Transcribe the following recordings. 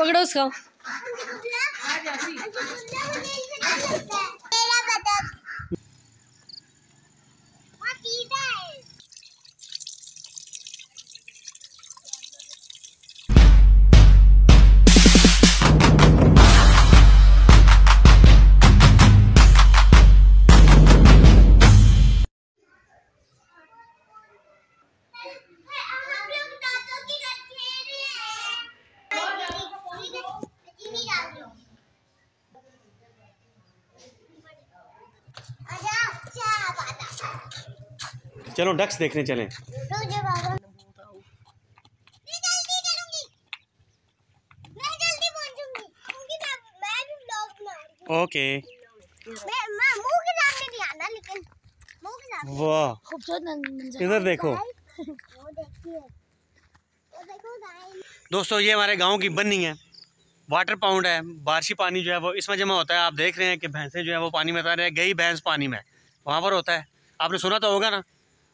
पकड़ो उसको। ब्लॉग बना रही हूँ ओके वाह। इधर देखो। दोस्तों, ये हमारे गाँव की बन्नी है। वाटर पाउंड है। बारिशी पानी जो है वो इसमें जमा होता है। आप देख रहे हैं कि भैंसें जो है वो पानी में उतार रहे हैं। गई भैंस पानी में। वहाँ पर होता है। आपने सुना तो होगा ना?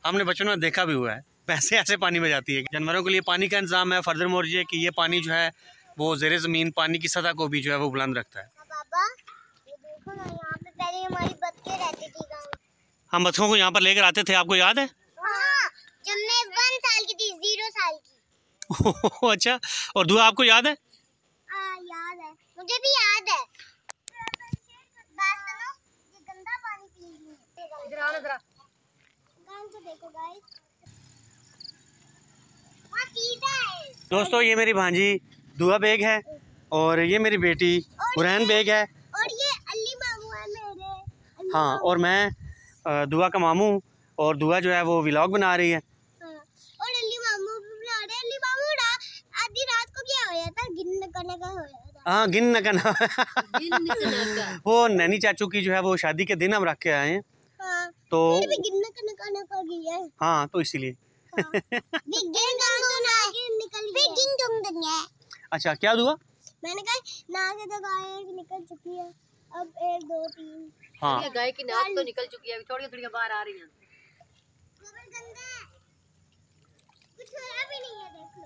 हमने बचपन में देखा भी हुआ है। पैसे ऐसे पानी में जाती है। जानवरों के लिए पानी का इंतज़ाम है। फर्दर मोर ये कि ये पानी जो है वो जेर ज़मीन पानी की सतह को भी जो है वो बुलंद रखता है। हाँ, बाबा। ये देखो ना यहाँ पे पहले हमारी बच्चे रहती थी गाँव हम बच्चों को यहाँ पर लेकर आते थे आपको याद है? हाँ जब मैं वन साल की थी ज़ीरो साल की। अच्छा और दुआ आपको याद है? हाँ याद है। मुझे भी याद है। को देखो गाइस वहाँ सीधा है। दोस्तों ये मेरी भांजी दुआ बेग है और ये मेरी बेटी हुरैन बेग है। और ये अली मामू है मेरे। अली हाँ और मैं दुआ का मामू और दुआ जो है वो व्लॉग बना रही है। हाँ, और अली मामू भी बुला रहे अली मामू रा आधी रात को क्या होया था? गिन करने का होया था। हाँ गिन न का वो नैनी चाचू की जो है वो शादी के दिन हम रख के आए हाँ। तो हाँ। तो इसीलिए। हाँ। अच्छा क्या दुआ मैंने कहा ना के तो गाय निकल चुकी है। अब एक दो तीन। हाँ। ये गाय की नाक तो निकल चुकी है अभी थोड़ी थोड़ी बाहर आ रही है। गोबर गंदा है। कुछ होया भी नहीं है देख लो।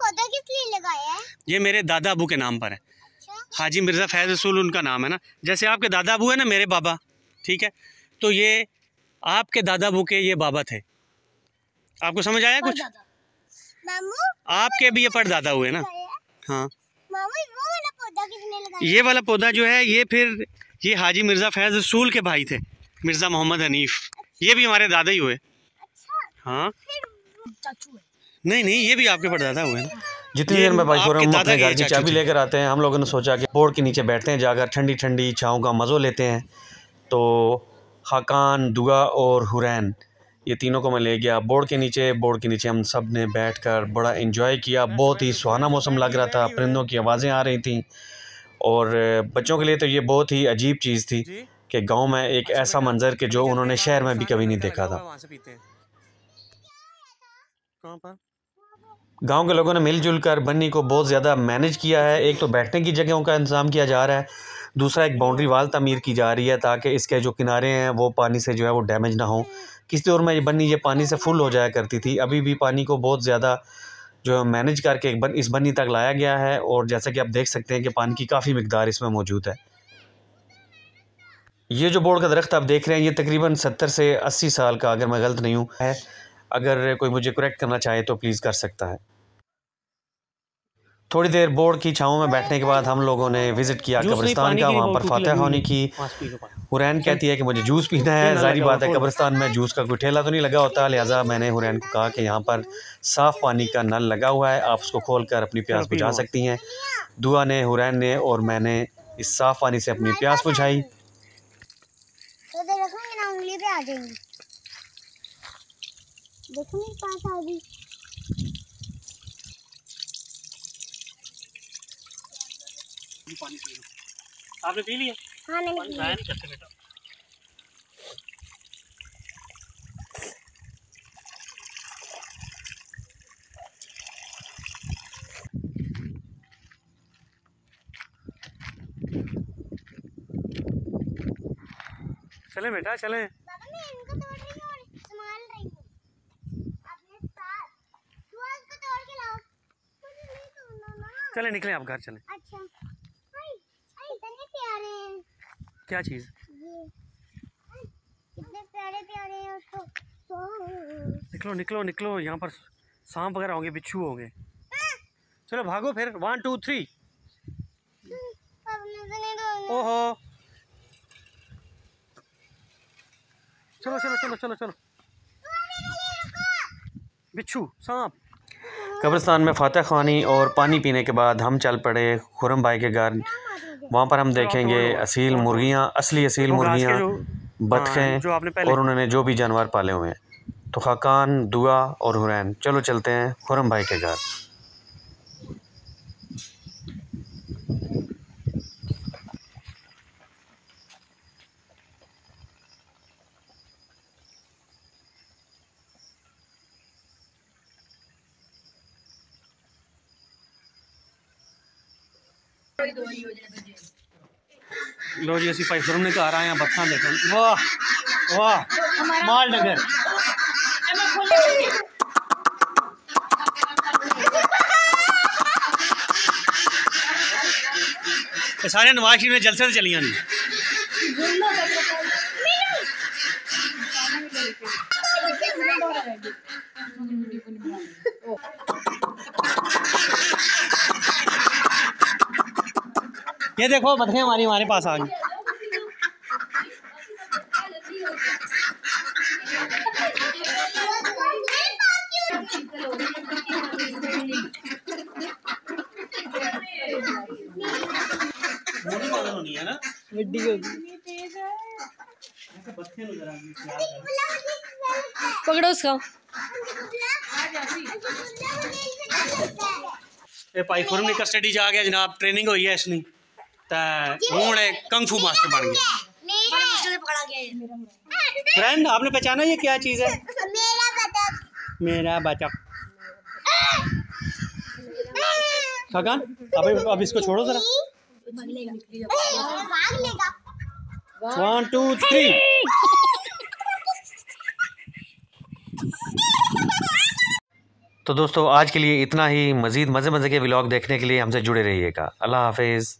पौधा किस लिए लगाया है? ये मेरे दादा अबू के नाम पर है। हाजी मिर्ज़ा फैज़ रसूल उनका नाम है ना? जैसे आपके दादा अबू है ना मेरे बाबा ठीक है? तो ये आपके दादा अबू के ये बाबा थे। आपको समझ आया कुछ? आपके भी ये परदादा हुए ना? हाँ। ये वाला पौधा जो है ये फिर ये हाजी मिर्ज़ा फैज़ रसूल के भाई थे मिर्ज़ा मोहम्मद हनीफ। ये भी हमारे दादा ही हुए। अच्छा। हाँ। फिर नहीं नहीं ये भी आपके परदादा हुए ना। जितनी देर में भाई हम दादा अपने घर की चाबी लेकर आते हैं हम लोगों ने सोचा कि बोर्ड के नीचे बैठते हैं जाकर ठंडी ठंडी छाँव का मज़ो लेते हैं। तो खाकान दुआ और हुरैन ये तीनों को मैं ले गया। बोर्ड के नीचे बोर्ड के नीचे हम सबने बैठ कर बड़ा इन्जॉय किया। बहुत ही सुहाना मौसम लग रहा था परिंदों की आवाज़ें आ रही थी। और बच्चों के लिए तो ये बहुत ही अजीब चीज़ थी कि गाँव में एक ऐसा मंज़र कि जो उन्होंने शहर में भी कभी नहीं देखा था वहाँ से पीते हैं कहाँ पर गाँव के लोगों ने मिलजुल कर बन्नी को बहुत ज़्यादा मैनेज किया है। एक तो बैठने की जगहों का इंतज़ाम किया जा रहा है, दूसरा एक बाउंड्री वाल तमीर की जा रही है ताकि इसके जो किनारे हैं, वो पानी से जो है वो डैमेज ना हो। किसी दौर में ये बन्नी, ये पानी से फुल हो जाया करती थी। अभी भी पानी को बहुत ज़्यादा जो है मैनेज करके एक बन, इस बन्नी तक लाया गया है और जैसा कि आप देख सकते हैं कि पानी की काफ़ी मकदार इसमें मौजूद है। ये जो बोर्ड का दरख्त आप देख रहे हैं, ये तकरीबन सत्तर से अस्सी साल का, अगर मैं गलत नहीं हूँ, है। अगर कोई मुझे करेक्ट करना चाहे तो प्लीज़ कर सकता है। थोड़ी देर बोर्ड की छाँव में बैठने के बाद हम लोगों ने विज़िट किया कब्रिस्तान का वहाँ पर फातह होने की। हुरैन कहती है कि मुझे जूस पीना है लगा बात है कब्रिस्तान में जूस का कोई ठेला तो नहीं लगा होता लिहाजा मैंने हुरैन को कहा कि यहाँ पर साफ़ पानी का नल लगा हुआ है आप उसको खोल कर अपनी प्यास बुझा सकती हैं। दुआ ने हुरैन ने और मैंने इस साफ़ पानी से अपनी प्यास बुझाई तो दे रखूँगी ना उंगली पे आ जाएँगी देखो मेरे पास आ गई। आपने पी लिया? हाँ मैंने पानी नहीं करते बेटा। चले बेटा चले बाबा मैं इनको तोड़ रही हूँ और संभाल रही हूँ चले निकले आप घर चले। अच्छा। प्यारे हैं। क्या चीज़? कितने प्यारे प्यारे हैं उसको। निकलो निकलो निकलो यहाँ पर सांप वगैरह होंगे बिच्छू होंगे। चलो भागो फिर। वन टू थ्री ओहो। चलो चलो चलो चलो चलो। बिच्छू सांप। कब्रिस्तान में फातह खानी और पानी पीने के बाद हम चल पड़े खुरम भाई के घर। वहाँ पर हम देखेंगे असील मुर्गियाँ असली असील मुर्गियाँ हाँ, बतखें पहले और उन्होंने जो भी जानवर पाले हुए हैं। तो खाकान दुआ और हुरैन चलो चलते हैं खुरम भाई के घर। लो जी असि भाई सुरम ने घर आए बसा देखो। वाह वाह, माल नगर। सारे नवाज़ शरीफ ने जलसे चलिया नहीं। ये देखो बतखें हमारी हमारे पास आ गई। पकड़ो उसका। ये भाई खुरम कस्टडी जा गया जनाब ट्रेनिंग हुई है इसमें कंगफू मास्टर बन गया फ्रेंड आपने पहचाना ये क्या चीज़ है? मेरा बचा। खगन अब अब इसको छोड़ो जरा। वन टू थ्री तो दोस्तों आज के लिए इतना ही। मज़ीद मज़े मज़े के व्लॉग देखने के लिए हमसे जुड़े रहिएगा। अल्लाह हाफिज़।